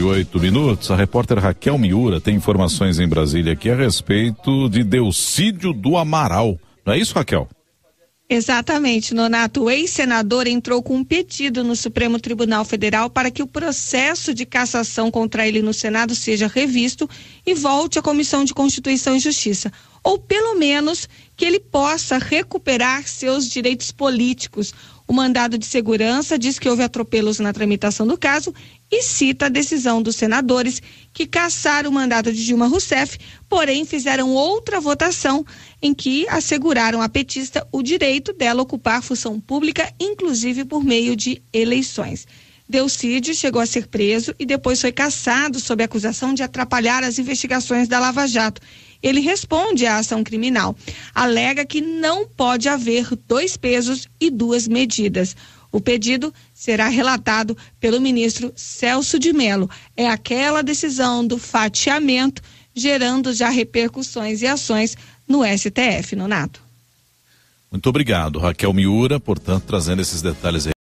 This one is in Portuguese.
e oito minutos. A repórter Raquel Miura tem informações em Brasília aqui a respeito de Delcídio do Amaral. Não é isso, Raquel? Exatamente, Nonato. O ex-senador entrou com um pedido no Supremo Tribunal Federal para que o processo de cassação contra ele no Senado seja revisto e volte à Comissão de Constituição e Justiça. Ou pelo menos que ele possa recuperar seus direitos políticos. O mandado de segurança diz que houve atropelos na tramitação do caso e cita a decisão dos senadores que cassaram o mandato de Dilma Rousseff, porém fizeram outra votação em que asseguraram à petista o direito dela ocupar função pública, inclusive por meio de eleições. Delcídio chegou a ser preso e depois foi cassado sob acusação de atrapalhar as investigações da Lava Jato. Ele responde à ação criminal. Alega que não pode haver dois pesos e duas medidas. O pedido será relatado pelo ministro Celso de Mello. É aquela decisão do fatiamento, gerando já repercussões e ações no STF, Nonato. Muito obrigado, Raquel Miura, portanto, trazendo esses detalhes aí.